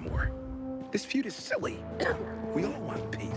more. This feud is silly. we all want peace.